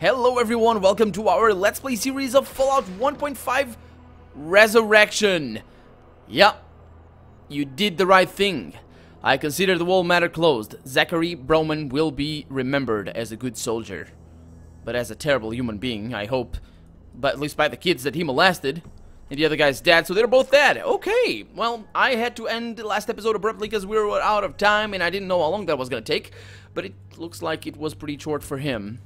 Hello everyone, welcome to our Let's Play series of Fallout 1.5 Resurrection. Yeah, you did the right thing. I consider the whole matter closed. Zachary Browman will be remembered as a good soldier. But as a terrible human being, I hope. But at least by the kids that he molested. And the other guy's dad, so they're both dead. Okay, well, I had to end the last episode abruptly because we were out of time and I didn't know how long that was going to take. But it looks like it was pretty short for him.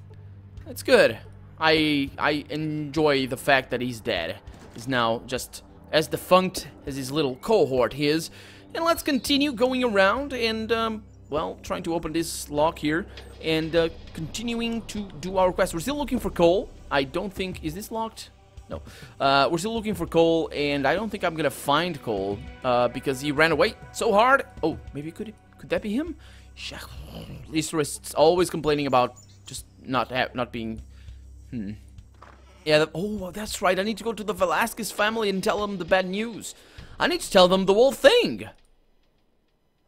It's good. I I enjoy the fact that he's dead. He's now just as defunct as his little cohort is. And let's continue going around and, um, well, trying to open this lock here. And uh, continuing to do our quest. We're still looking for coal. I don't think... Is this locked? No. Uh, we're still looking for coal, and I don't think I'm gonna find coal, uh, because he ran away so hard. Oh, maybe could could that be him? Lisa is always complaining about just not not being. Hmm. Yeah. The, oh, that's right. I need to go to the Velasquez family and tell them the bad news. I need to tell them the whole thing.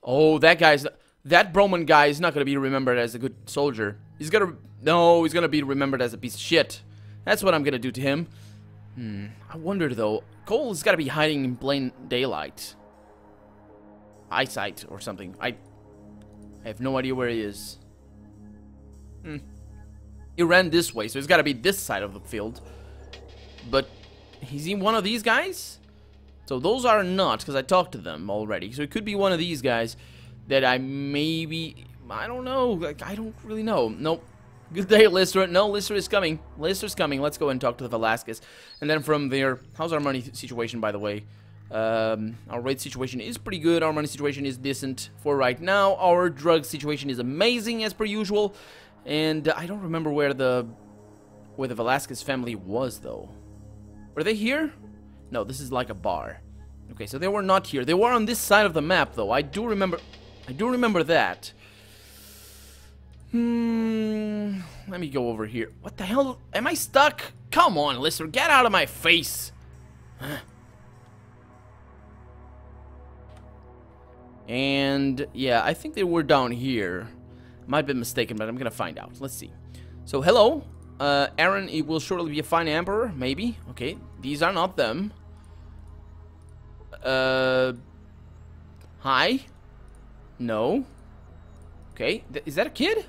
Oh, that guy's that Browman guy is not gonna be remembered as a good soldier. He's gonna no, he's gonna be remembered as a piece of shit. That's what I'm gonna do to him. Hmm. I wonder though. Cole's got to be hiding in plain daylight. Eyesight or something. I. I have no idea where he is. Hmm. He ran this way, so he's got to be this side of the field. But is he one of these guys? So those are not, because I talked to them already. So it could be one of these guys that I maybe... I don't know. Like, I don't really know. Nope. Good day, Lister. No, Lister is coming. Lister's coming. Let's go and talk to the Velasquez. And then from there, how's our money situation, by the way? Um, our rate situation is pretty good. Our money situation is decent for right now. Our drug situation is amazing, as per usual. And I don't remember where the where the Velasquez family was, though. Were they here? No, this is like a bar. Okay, so they were not here. They were on this side of the map, though. I do remember... I do remember that. Hmm. Let me go over here. What the hell? Am I stuck? Come on, Lister. Get out of my face. And, yeah, I think they were down here. Might be mistaken, but I'm gonna find out. Let's see. So, hello. Uh, Aaron, it will surely be a fine emperor. Maybe. Okay. These are not them. Uh... Hi? No. Okay. Th is that a kid?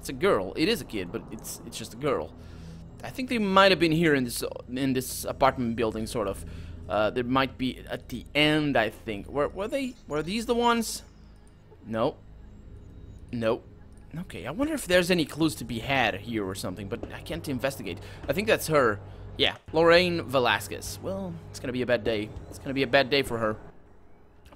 It's a girl. It is a kid, but it's it's just a girl. I think they might have been here in this in this apartment building, sort of. Uh, there might be at the end, I think. Were were they? Were these the ones? No. Nope. Okay, I wonder if there's any clues to be had here or something, but I can't investigate. I think that's her. Yeah, Lorraine Velasquez. Well, it's gonna be a bad day. It's gonna be a bad day for her.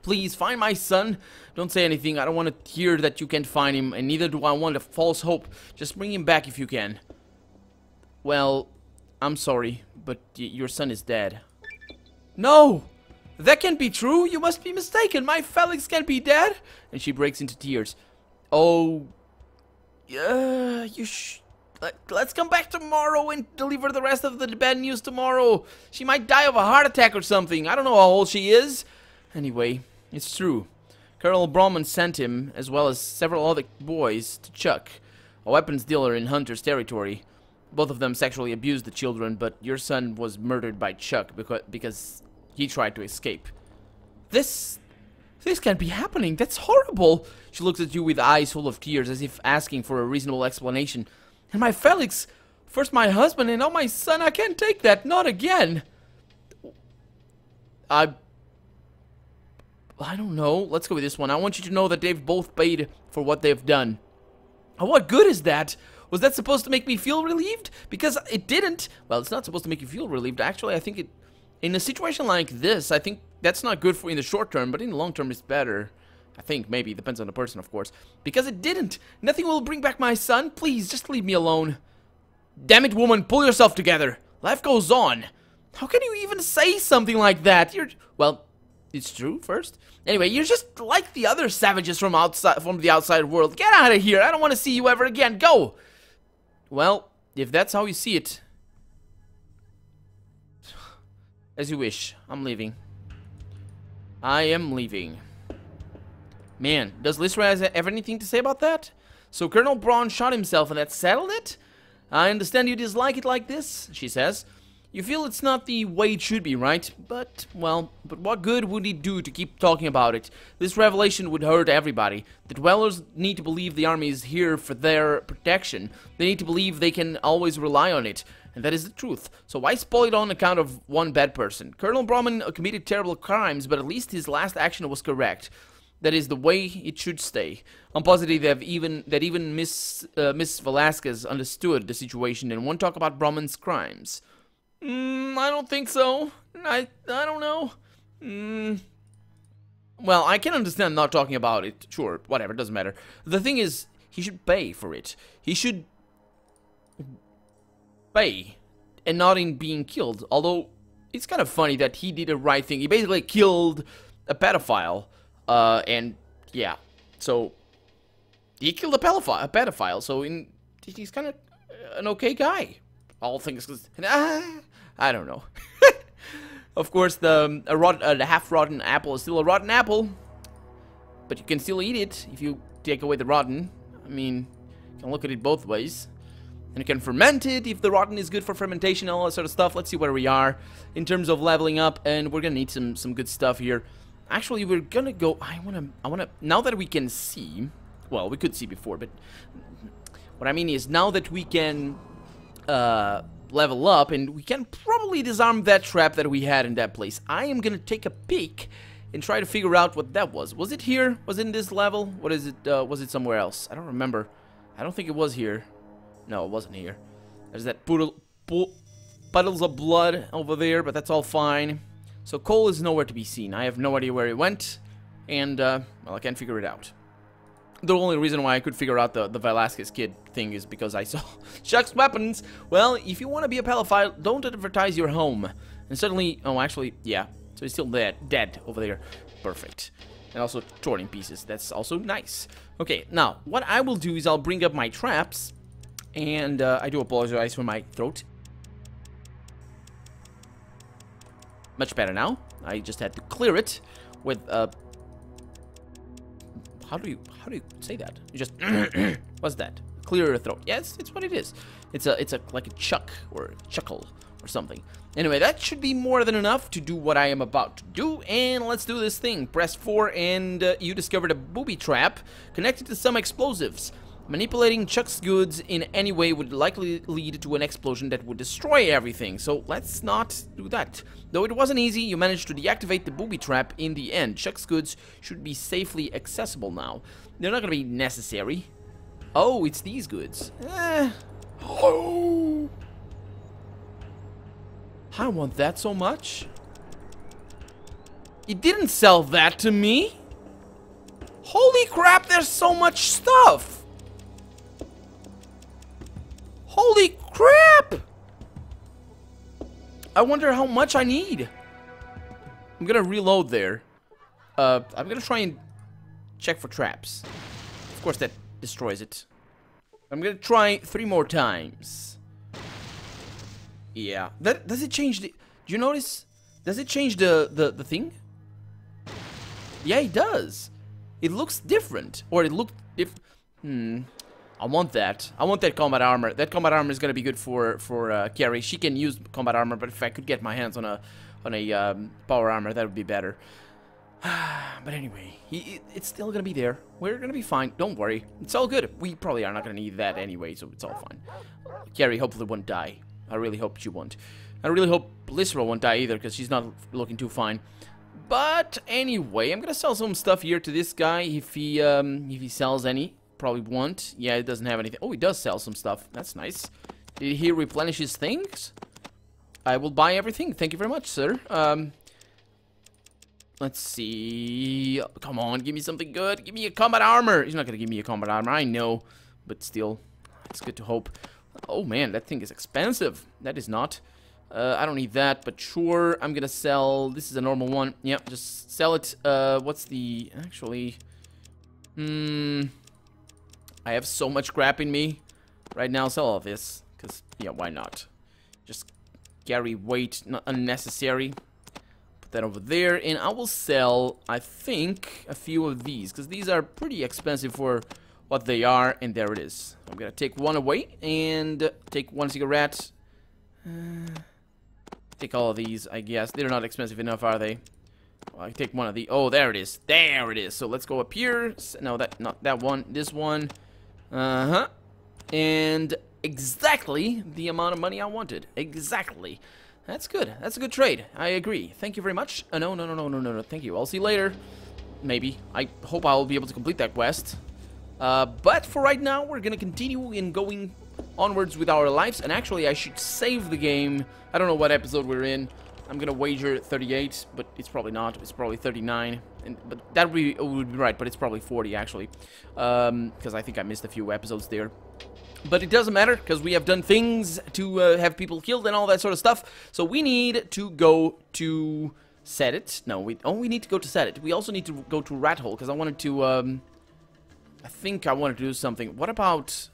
Please, find my son. Don't say anything. I don't want to hear that you can't find him, and neither do I want a false hope. Just bring him back if you can. Well, I'm sorry, but your son is dead. No! That can't be true! You must be mistaken! My Felix can't be dead! And she breaks into tears. Oh... Yeah, you sh... Let, let's come back tomorrow and deliver the rest of the bad news tomorrow. She might die of a heart attack or something. I don't know how old she is. Anyway, it's true. Colonel Browman sent him, as well as several other boys, to Chuck, a weapons dealer in Hunter's territory. Both of them sexually abused the children, but your son was murdered by Chuck because, because he tried to escape. This... This can't be happening. That's horrible. She looks at you with eyes full of tears, as if asking for a reasonable explanation. And my Felix... First my husband and now my son. I can't take that. Not again. I I don't know. Let's go with this one. I want you to know that they've both paid for what they've done. Oh, what good is that? Was that supposed to make me feel relieved? Because it didn't. Well, it's not supposed to make you feel relieved. Actually, I think it... In a situation like this, I think that's not good for in the short term, but in the long term, it's better. I think, maybe. Depends on the person, of course. Because it didn't. Nothing will bring back my son. Please, just leave me alone. Damn it, woman. Pull yourself together. Life goes on. How can you even say something like that? You're... Well, it's true first. Anyway, you're just like the other savages from outside from the outside world. Get out of here. I don't want to see you ever again. Go. Well, if that's how you see it, as you wish. I'm leaving. I am leaving. Man, does Lysra have anything to say about that? So Colonel Braun shot himself and that settled it? I understand you dislike it like this, she says. You feel it's not the way it should be, right? But, well, but what good would it do to keep talking about it? This revelation would hurt everybody. The Dwellers need to believe the army is here for their protection. They need to believe they can always rely on it. And that is the truth. So why spoil it on account of one bad person? Colonel Browman committed terrible crimes, but at least his last action was correct. That is the way it should stay. I'm positive that even that even Miss uh, Miss Velasquez understood the situation and won't talk about Browman's crimes. Mm, I don't think so. I I don't know. Mm. Well, I can understand not talking about it. Sure, whatever, doesn't matter. The thing is, he should pay for it. He should pay and not in being killed. Although it's kind of funny that he did the right thing. He basically killed a pedophile. Uh, and yeah, so he killed a pedophile. A pedophile. So in he's kind of an okay guy. All things. Ah, I don't know. of course, the, um, rot, uh, the half-rotten apple is still a rotten apple. But you can still eat it if you take away the rotten. I mean, you can look at it both ways. And you can ferment it if the rotten is good for fermentation and all that sort of stuff. Let's see where we are in terms of leveling up. And we're to need some, some good stuff here. Actually, we're to go... I want to... I want to... Now that we can see... Well, we could see before, but... What I mean is, now that we can... Uh, level up, and we can probably disarm that trap that we had in that place. I am gonna take a peek and try to figure out what that was. Was it here? Was it in this level? What is it? Uh, was it somewhere else? I don't remember. I don't think it was here. No, it wasn't here. There's that puddle, puddles of blood over there, but that's all fine. So Cole is nowhere to be seen. I have no idea where he went, and, uh, well, I can't figure it out the only reason why I could figure out the, the Velasquez kid thing is because I saw Chuck's weapons. Well, if you want to be a pedophile, don't advertise your home. And suddenly, oh, actually, yeah. So he's still dead, dead over there. Perfect. And also torn in pieces. That's also nice. Okay, now, what I will do is I'll bring up my traps. And uh, I do apologize for my throat. Much better now. I just had to clear it with uh, how do you how do you say that? You just what's that? Clear your throat. Yes, it's, it's what it is. It's a it's a like a chuck or a chuckle or something. Anyway, that should be more than enough to do what I am about to do, and let's do this thing. Press 4 and uh, you discovered a booby trap connected to some explosives. Manipulating Chuck's goods in any way would likely lead to an explosion that would destroy everything, so let's not do that. Though it wasn't easy, you managed to deactivate the booby trap in the end. Chuck's goods should be safely accessible now. They're not gonna be necessary. Oh, it's these goods. Eh. Oh. I want that so much. You didn't sell that to me. Holy crap, there's so much stuff. Holy crap! I wonder how much I need. I'm gonna reload there. Uh, I'm gonna try and check for traps. Of course, that destroys it. I'm gonna try three more times. Yeah. That does it change the? Do you notice? Does it change the the the thing? Yeah, it does. It looks different, or it looked if. Hmm. I want that. I want that combat armor. That combat armor is gonna be good for for uh, Carrie. She can use combat armor, but if I could get my hands on a on a um, power armor, that would be better. but anyway, he, it's still gonna be there. We're gonna be fine. Don't worry. It's all good. We probably are not gonna need that anyway, so it's all fine. Carrie hopefully won't die. I really hope she won't. I really hope Lysra won't die either, because she's not looking too fine. But anyway, I'm gonna sell some stuff here to this guy if he um, if he sells any. Probably won't. Yeah, it doesn't have anything. Oh, he does sell some stuff. That's nice. Did he replenish his things? I will buy everything. Thank you very much, sir. Um, let's see. Come on, give me something good. Give me a combat armor. He's not going to give me a combat armor. I know. But still, it's good to hope. Oh, man, that thing is expensive. That is not. Uh, I don't need that, but sure, I'm gonna sell... This is a normal one. Yep, just sell it. Uh, what's the... Actually... Hmm... I have so much crap in me. Right now, sell all this. Because, yeah, why not? Just carry weight, not unnecessary. Put that over there. And I will sell, I think, a few of these. Because these are pretty expensive for what they are, and there it is. I'm gonna take one away and take one cigarette. Uh, take all of these, I guess. They're not expensive enough, are they? Well, I take one of the. Oh, there it is. There it is. So let's go up here. No, that not that one. This one. Uh huh. And exactly the amount of money I wanted. Exactly. That's good. That's a good trade. I agree. Thank you very much. Uh, no, no, no, no, no, no, no. Thank you. I'll see you later. Maybe. I hope I'll be able to complete that quest. Uh, but for right now, we're gonna continue in going onwards with our lives. And actually, I should save the game. I don't know what episode we're in. I'm gonna wager 38, but it's probably not. It's probably 39. And, but that would be, would be right, but it's probably 40 actually. Because um, I think I missed a few episodes there. But it doesn't matter, because we have done things to uh, have people killed and all that sort of stuff. So we need to go to set it. No, we oh we need to go to set it. We also need to go to rat hole, because I wanted to um I think I wanted to do something. What about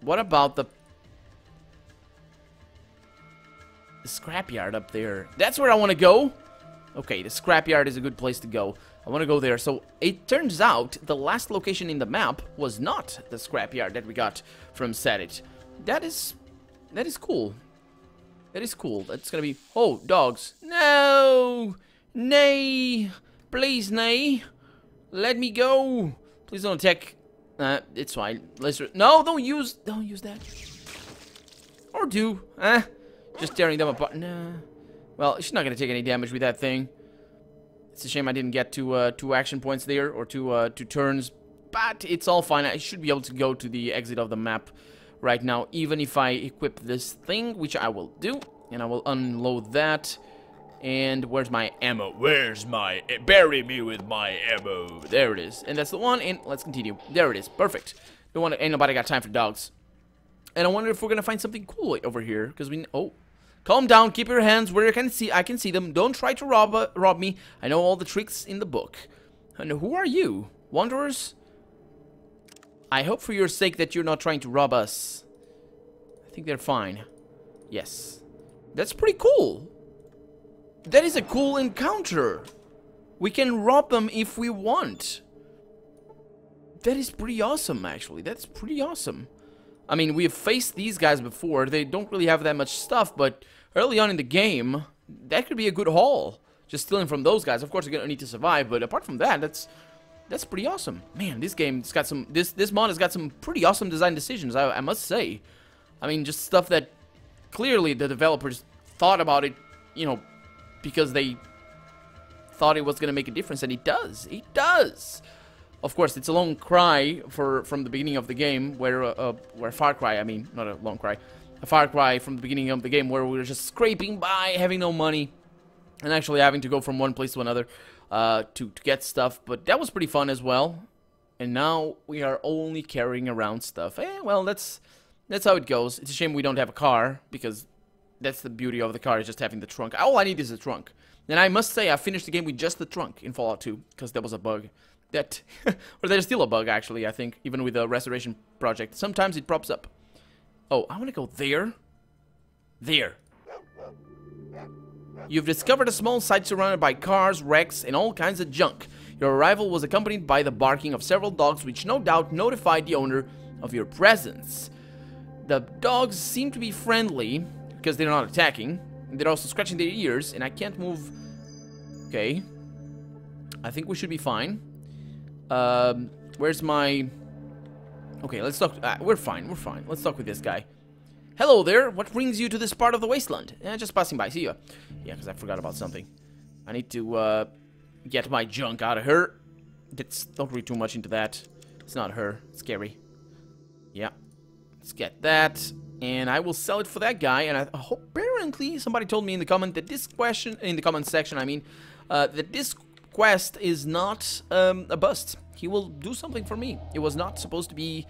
what about the the scrapyard up there? That's where I want to go. Okay, the scrapyard is a good place to go. I want to go there. So it turns out the last location in the map was not the scrapyard that we got from Set That is that is cool. That is cool. That's gonna be oh dogs. No, nay, please nay, let me go. Please don't attack. Uh, it's fine. Let's no, don't use don't use that. Or do. Eh, just tearing them apart. Nah. Well, she's not gonna take any damage with that thing. It's a shame I didn't get to uh, two action points there, or two, uh, two turns. But it's all fine. I should be able to go to the exit of the map right now, even if I equip this thing, which I will do. And I will unload that. And where's my ammo? Where's my... Bury me with my ammo. There it is. And that's the one, and let's continue. There it is. Perfect. Don't want to, ain't nobody got time for dogs. And I wonder if we're gonna find something cool over here, because we... Oh, Calm down, keep your hands where I can see I can see them. Don't try to rob uh, rob me. I know all the tricks in the book. And who are you? Wanderers? I hope for your sake that you're not trying to rob us. I think they're fine. Yes. That's pretty cool. That is a cool encounter. We can rob them if we want. That is pretty awesome, actually. That's pretty awesome. I mean, we have faced these guys before. They don't really have that much stuff, but early on in the game, that could be a good haul. Just stealing from those guys. Of course, you're gonna need to survive, but apart from that, that's that's pretty awesome. Man, this game's got some. This this mod has got some pretty awesome design decisions. I, I must say. I mean, just stuff that clearly the developers thought about it. You know, because they thought it was gonna make a difference, and it does. It does. Of course, it's a long cry for from the beginning of the game, where uh, uh where Far Cry. I mean, not a long cry a Far Cry from the beginning of the game where we were just scraping by, having no money, and actually having to go from one place to another uh, to, to get stuff. But that was pretty fun as well. And now we are only carrying around stuff. Eh, well, that's that's how it goes. It's a shame we don't have a car, because that's the beauty of the car, is just having the trunk. All I need is a trunk. And I must say, I finished the game with just the trunk in Fallout 2, because there was a bug. That, or there's still a bug, actually, I think, even with the restoration project. Sometimes it props up. Oh, I want to go there. There. You've discovered a small site surrounded by cars, wrecks, and all kinds of junk. Your arrival was accompanied by the barking of several dogs which no doubt notified the owner of your presence. The dogs seem to be friendly, because they're not attacking. They're also scratching their ears, and I can't move... Okay. I think we should be fine. Um, where's my... Okay, let's talk. Uh, we're fine, we're fine. Let's talk with this guy. Hello there, what brings you to this part of the wasteland? Eh, just passing by, see ya. Yeah, because I forgot about something. I need to uh, get my junk out of her. Let's, don't read too much into that. It's not her. It's scary. Yeah. Let's get that. And I will sell it for that guy. And I, apparently somebody told me in the comment that this question, in the comment section, I mean, uh, that this quest is not um, a bust he will do something for me. It was not supposed to be...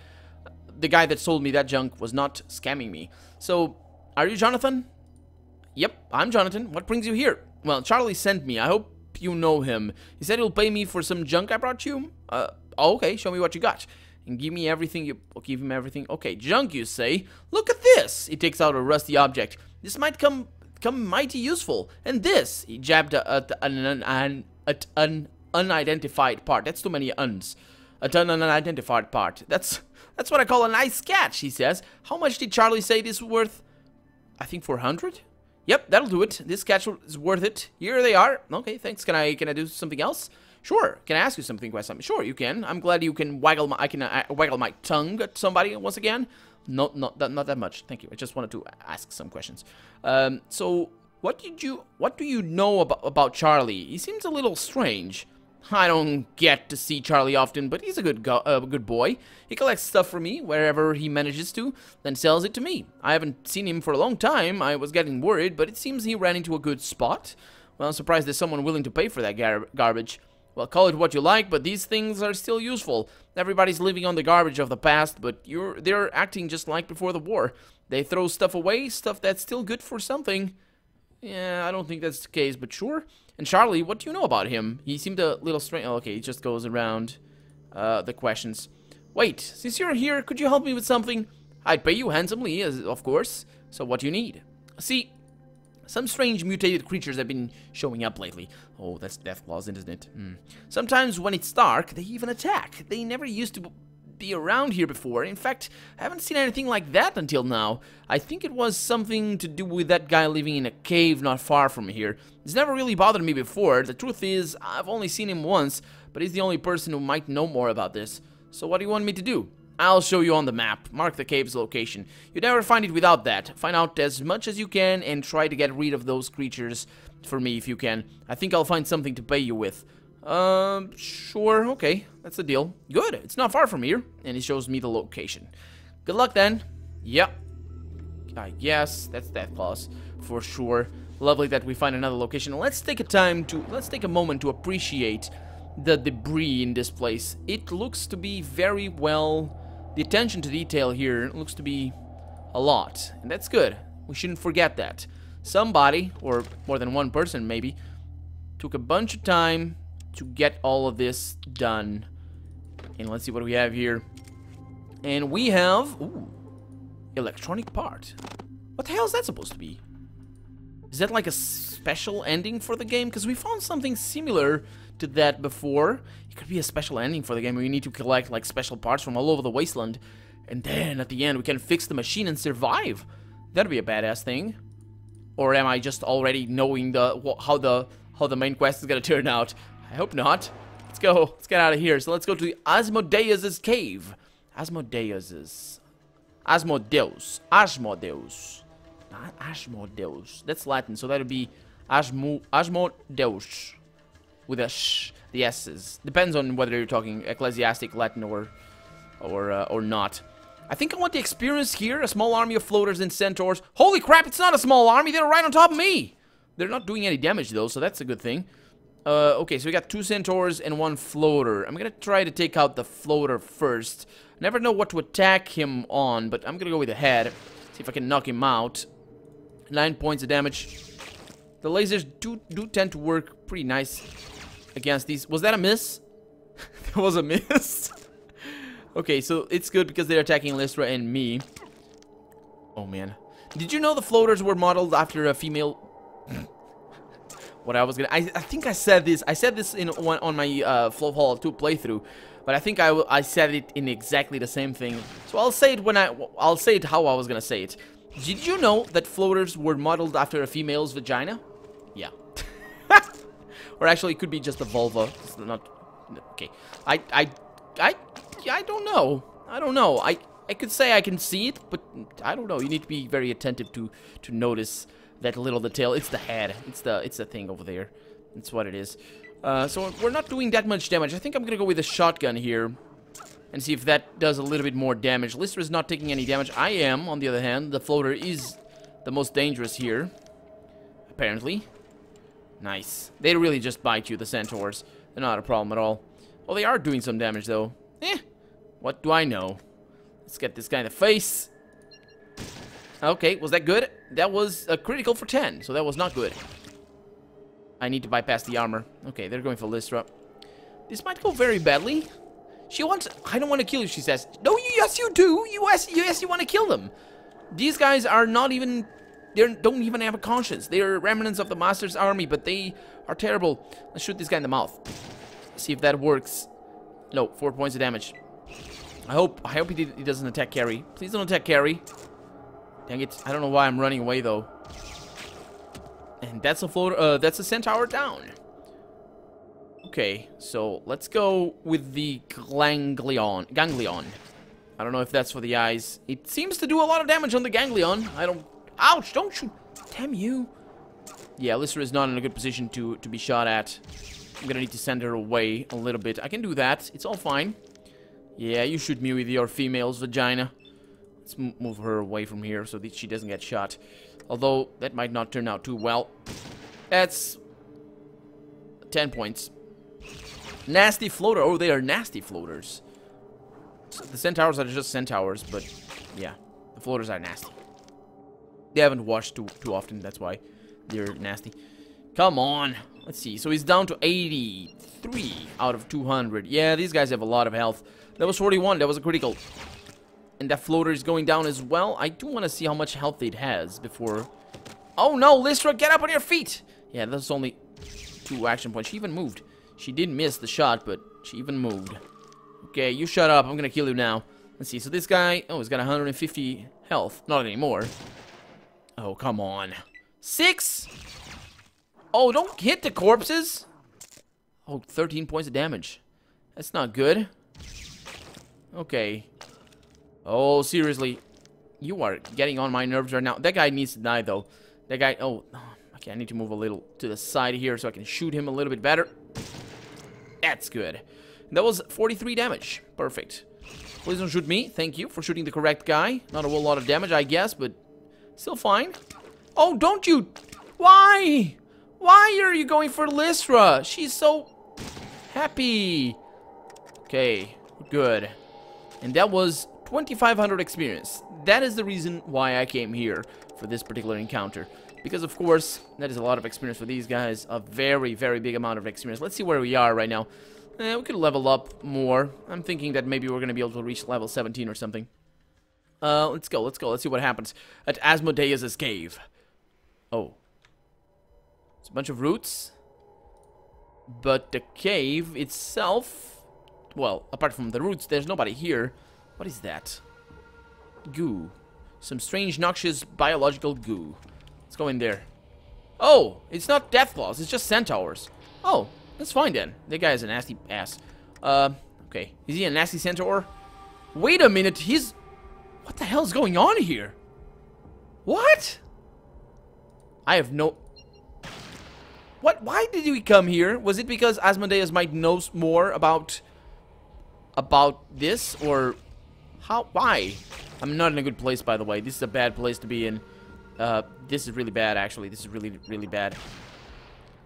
The guy that sold me that junk was not scamming me. So, are you Jonathan? Yep, I'm Jonathan. What brings you here? Well, Charlie sent me. I hope you know him. He said he'll pay me for some junk I brought you. Uh, oh, okay, show me what you got. And give me everything you... Give him everything. Okay, junk, you say? Look at this! He takes out a rusty object. This might come come mighty useful. And this! He jabbed at an, an, an, an unidentified part. That's too many uns. A done unidentified part. That's that's what I call a nice catch, he says. How much did Charlie say this was worth? I think 400? Yep, that'll do it. This catch is worth it. Here they are. Okay, thanks. Can I can I do something else? Sure. Can I ask you something about? Sure, you can. I'm glad you can waggle my I can uh, waggle my tongue at somebody once again. Not not that not that much. Thank you. I just wanted to ask some questions. Um, so what did you what do you know about about Charlie? He seems a little strange. I don't get to see Charlie often, but he's a good go uh, good boy. He collects stuff for me wherever he manages to, then sells it to me. I haven't seen him for a long time. I was getting worried, but it seems he ran into a good spot. Well, I'm surprised there's someone willing to pay for that gar garbage. Well, call it what you like, but these things are still useful. Everybody's living on the garbage of the past, but you're they're acting just like before the war. They throw stuff away, stuff that's still good for something. Yeah, I don't think that's the case, but sure. And Charlie, what do you know about him? He seemed a little strange. Oh, okay, he just goes around uh, the questions. Wait, since you're here, could you help me with something? I'd pay you handsomely, of course. So what do you need? See, some strange mutated creatures have been showing up lately. Oh, that's Deathclaws, isn't it? Mm. Sometimes when it's dark, they even attack. They never used to be around here before. In fact, I haven't seen anything like that until now. I think it was something to do with that guy living in a cave not far from here. It's never really bothered me before. The truth is, I've only seen him once, but he's the only person who might know more about this. So what do you want me to do? I'll show you on the map. Mark the cave's location. You'd never find it without that. Find out as much as you can and try to get rid of those creatures for me if you can. I think I'll find something to pay you with. Um, sure, okay. That's the deal. Good, it's not far from here. And he shows me the location. Good luck then. Yep. I guess that's Deathclaws for sure. Lovely that we find another location. Let's take a time to, let's take a moment to appreciate the debris in this place. It looks to be very well, the attention to detail here looks to be a lot. And that's good. We shouldn't forget that. Somebody, or more than one person maybe, took a bunch of time to get all of this done. And let's see what we have here. And we have... Ooh, electronic part. What the hell is that supposed to be? Is that like a special ending for the game? Because we found something similar to that before. It could be a special ending for the game where you need to collect like special parts from all over the wasteland. And then at the end we can fix the machine and survive. That'd be a badass thing. Or am I just already knowing the how the how the main quest is gonna turn out? I hope not. Let's go. Let's get out of here. So let's go to Asmodeus's cave. Asmodeus's. Asmodeus. Asmodeus. Not Asmodeus. That's Latin, so that would be Asmo Asmodeus. With a sh. The S's. Depends on whether you're talking ecclesiastic Latin or or uh, or not. I think I want the experience here. A small army of floaters and centaurs. Holy crap, it's not a small army. They're right on top of me. They're not doing any damage, though, so that's a good thing. Uh, okay, so we got two centaurs and one floater. I'm gonna try to take out the floater first. Never know what to attack him on, but I'm gonna go with the head. See if I can knock him out. Nine points of damage. The lasers do, do tend to work pretty nice against these. Was that a miss? that was a miss. okay, so it's good because they're attacking Lystra and me. Oh, man. Did you know the floaters were modeled after a female what I was gonna. I, I think I said this. I said this in one on my uh, Flow 2 playthrough, but I think I, I said it in exactly the same thing. So I'll say it when I I'll say it how I was gonna say it. Did you know that floaters were modeled after a female's vagina? Yeah. or actually, it could be just a vulva. It's not. Okay. I I I I don't know. I don't know. I I could say I can see it, but I don't know. You need to be very attentive to to notice that little detail. It's the head. It's the it's the thing over there. That's what it is. Uh, so we're not doing that much damage. I think I'm gonna go with a shotgun here and see if that does a little bit more damage. Lister is not taking any damage. I am, on the other hand. The floater is the most dangerous here, apparently. Nice. They really just bite you, the centaurs. They're not a problem at all. Well, they are doing some damage, though. Eh, what do I know? Let's get this guy in the face. Okay, was that good? That was a critical for 10, so that was not good. I need to bypass the armor. Okay, they're going for Lystra. This might go very badly. She wants... I don't want to kill you, she says. No, you, yes, you do. You, yes, yes, you want to kill them. These guys are not even... They don't even have a conscience. They are remnants of the Master's army, but they are terrible. Let's shoot this guy in the mouth. See if that works. No, four points of damage. I hope I hope he, did, he doesn't attack Carrie. Please don't attack Carrie. Dang it. I don't know why I'm running away, though. And that's a floater, uh, that's a centaur down. Okay, so let's go with the ganglion. Ganglion. I don't know if that's for the eyes. It seems to do a lot of damage on the ganglion. I don't... Ouch, don't shoot. Damn you. Yeah, Lystra is not in a good position to, to be shot at. I'm gonna need to send her away a little bit. I can do that. It's all fine. Yeah, you shoot me with your female's vagina. Let's move her away from here so that she doesn't get shot. Although, that might not turn out too well. That's 10 points. Nasty floater. Oh, they are nasty floaters. The centaurs are just centaurs, but yeah, the floaters are nasty. They haven't washed too, too often, that's why they're nasty. Come on. Let's see. So he's down to 83 out of 200. Yeah, these guys have a lot of health. That was 41. That was a critical. And that floater is going down as well. I do want to see how much health it has before... Oh no, Lystra, get up on your feet! Yeah, that's only two action points. She even moved. She did miss the shot, but she even moved. Okay, you shut up. I'm gonna kill you now. Let's see. So this guy... Oh, he's got 150 health. Not anymore. Oh, come on. Six? Oh, don't hit the corpses. Oh, 13 points of damage. That's not good. Okay. Oh, seriously. You are getting on my nerves right now. That guy needs to die, though. That guy... Oh, okay, I need to move a little to the side here so I can shoot him a little bit better. That's good. That was 43 damage. Perfect. Please don't shoot me. Thank you for shooting the correct guy. Not a whole lot of damage, I guess, but still fine. Oh, don't you... Why? Why are you going for Lystra? She's so happy. Okay, good. And that was 2,500 experience. That is the reason why I came here for this particular encounter. Because, of course, that is a lot of experience for these guys. A very, very big amount of experience. Let's see where we are right now. Eh, we could level up more. I'm thinking that maybe we're going to be able to reach level 17 or something. Uh, let's go, let's go. Let's see what happens at Asmodeus' cave. Oh. It's a bunch of roots. But the cave itself... Well, apart from the roots, there's nobody here. What is that? Goo. Some strange, noxious biological goo. Let's go in there. Oh, it's not Deathclaws, it's just centaurs. Oh, that's fine then. That guy is a nasty ass. Uh, okay. Is he a nasty centaur? Wait a minute, he's... What the hell is going on here? What? I have no... What? Why did we come here? Was it because Asmodeus might know more about... About this? Or... How? Why? I'm not in a good place, by the way. This is a bad place to be in. Uh, this is really bad, actually. This is really, really bad.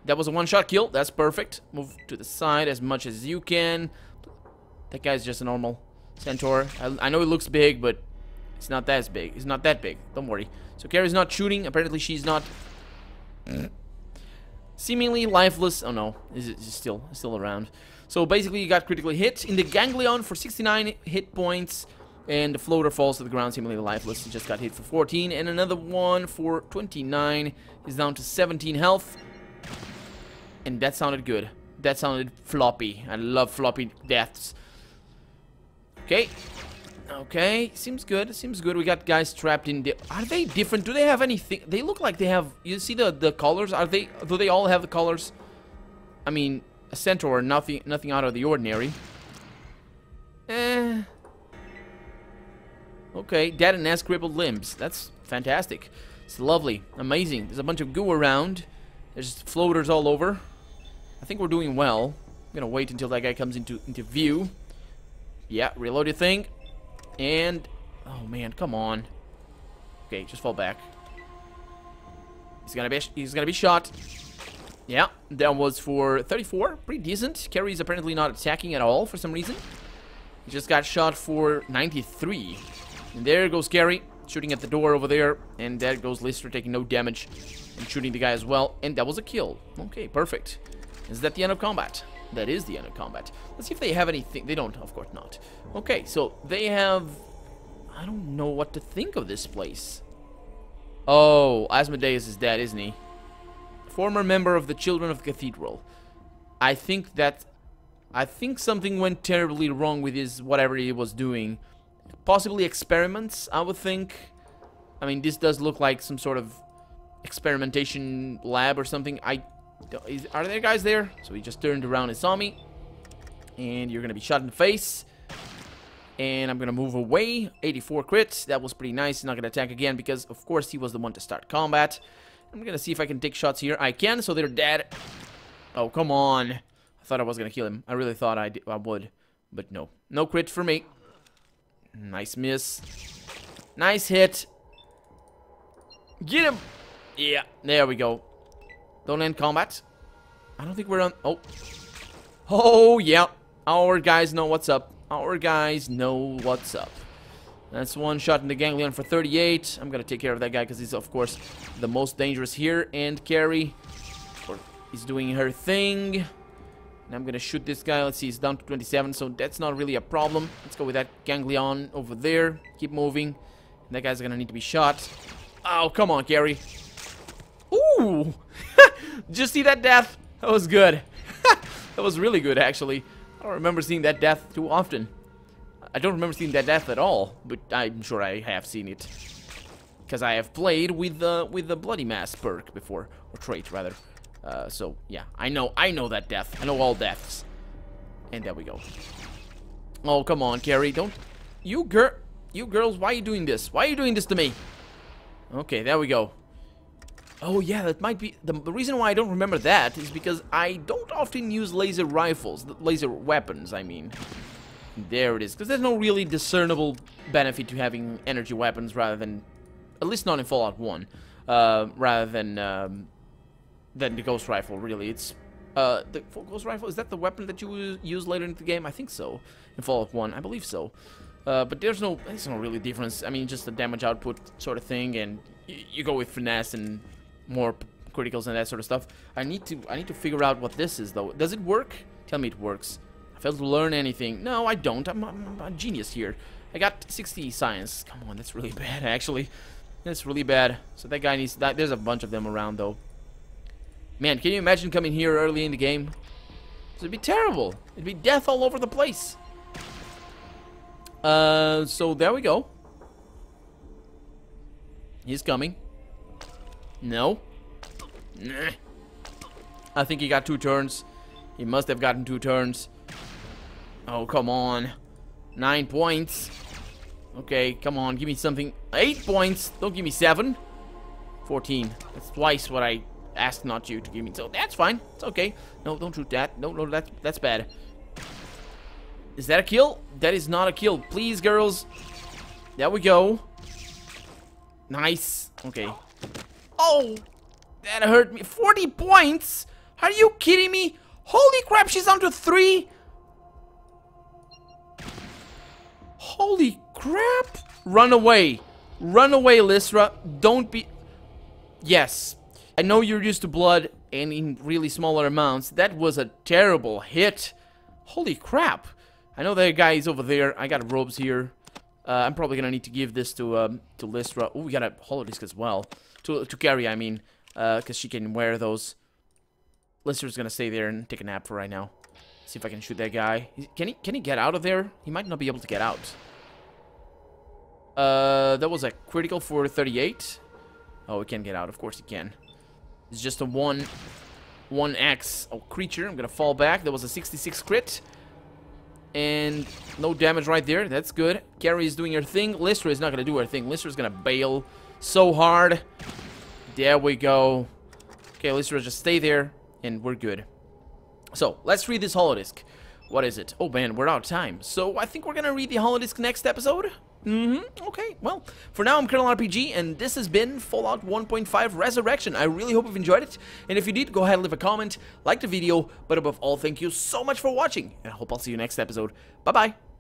That was a one-shot kill. That's perfect. Move to the side as much as you can. That guy's just a normal centaur. I, I know he looks big, but it's not that big. It's not that big. Don't worry. So Carrie's not shooting. Apparently she's not... Seemingly lifeless. Oh no, is it still still around? So basically, you got critically hit in the ganglion for 69 hit points, and the floater falls to the ground, seemingly lifeless. He just got hit for 14, and another one for 29. He's down to 17 health. And that sounded good. That sounded floppy. I love floppy deaths. Okay. Okay, seems good. Seems good. We got guys trapped in. The... Are they different? Do they have anything? They look like they have. You see the the colors? Are they? Do they all have the colors? I mean, a centaur, nothing, nothing out of the ordinary. Eh. Okay, dead and ass crippled limbs. That's fantastic. It's lovely, amazing. There's a bunch of goo around. There's floaters all over. I think we're doing well. I'm gonna wait until that guy comes into into view. Yeah, reload your thing. And oh man, come on. Okay, just fall back. He's gonna be he's gonna be shot. Yeah, that was for 34. Pretty decent. Carrie's apparently not attacking at all for some reason. He just got shot for 93. And there goes Gary, shooting at the door over there. And there goes Lister, taking no damage and shooting the guy as well. And that was a kill. Okay, perfect. Is that the end of combat? That is the end of combat. Let's see if they have anything. They don't, of course not. Okay, so they have... I don't know what to think of this place. Oh, Asmodeus is dead, isn't he? Former member of the Children of the Cathedral. I think that I think something went terribly wrong with his whatever he was doing. Possibly experiments, I would think. I mean, this does look like some sort of experimentation lab or something. I is, are there guys there? So he just turned around and saw me. And you're gonna be shot in the face. And I'm gonna move away. 84 crits. That was pretty nice. Not gonna attack again because, of course, he was the one to start combat. I'm gonna see if I can take shots here. I can, so they're dead. Oh, come on. I thought I was gonna kill him. I really thought I, I would. But no. No crit for me. Nice miss. Nice hit. Get him! Yeah, there we go. Don't end combat. I don't think we're on... Oh. Oh, yeah. Our guys know what's up. Our guys know what's up. That's one shot in the ganglion for 38. I'm gonna take care of that guy because he's, of course, the most dangerous here. And Carrie is doing her thing. And I'm gonna shoot this guy. Let's see, he's down to 27, so that's not really a problem. Let's go with that ganglion over there. Keep moving. And that guy's gonna need to be shot. Oh, come on, Gary. Ooh! Did you see that death? That was good. that was really good, actually. I don't remember seeing that death too often. I don't remember seeing that death at all, but I'm sure I have seen it. Because I have played with the with the Bloody Mess perk before, or trait rather. Uh, so yeah, I know I know that death. I know all deaths. And there we go. Oh come on, Carrie, don't you girl, you girls, why are you doing this? Why are you doing this to me? Okay, there we go. Oh yeah, that might be... The, the, reason why I don't remember that is because I don't often use laser rifles. Laser weapons, I mean. There it is. Because there's no really discernible benefit to having energy weapons rather than... At least not in Fallout 1. Uh, rather than... Um, than the Gauss Rifle, really. It's... Uh, the Gauss Rifle, is that the weapon that you use later in the game? I think so. In Fallout 1, I believe so. Uh, but there's no, there's no really difference. I mean, just the damage output sort of thing, and you go with finesse and more criticals and that sort of stuff. I need to I need to figure out what this is though. Does it work? Tell me it works. I failed to learn anything. No, I don't. I'm, I'm, I'm a genius here. I got 60 science. Come on, that's really bad actually. That's really bad. So that guy needs that. There's a bunch of them around though. Man, can you imagine coming here early in the game? It'd be terrible. It'd be death all over the place. Uh, so there we go. He's coming. No. Nah. I think he got two turns. He must have gotten two turns. Oh, come on. Nine points. Okay, come on. Give me something. Eight points. Don't give me seven. Fourteen. That's twice what I asked not you to give me. So that's fine. It's okay. No, don't shoot that. No, no, that's, that's bad. Is that a kill? That is not a kill. Please, girls. There we go. Nice. Okay. Oh, that hurt me. 40 points? Are you kidding me? Holy crap, she's down to three. Holy crap. Run away. Run away, Lystra. Don't be... Yes. I know you're used to blood and in really smaller amounts. That was a terrible hit. Holy crap. I know that guy is over there. I got robes here. Uh, I'm probably gonna need to give this to um, to Lystra. Oh, we got a holodisc as well to to carry. I mean, because uh, she can wear those. Lystra's gonna stay there and take a nap for right now. See if I can shoot that guy. Can he can he get out of there? He might not be able to get out. Uh, that was a critical for 38. Oh, he can get out. Of course he can. It's just a one, one X oh, creature. I'm gonna fall back. That was a 66 crit. And no damage right there. That's good. Carrie is doing her thing. Lister is not gonna do her thing. Lystra is gonna bail so hard. There we go. Okay, let's just stay there, and we're good. So, let's read this holodisc. What is it? Oh man, we're out of time. So, I think we're gonna read the holodisc next episode. Mm-hmm. Okay. Well, for now, I'm Colonel RPG, and this has been Fallout 1.5 Resurrection. I really hope you've enjoyed it. And if you did, go ahead and leave a comment, like the video, but above all, thank you so much for watching, and I hope I'll see you next episode. Bye-bye.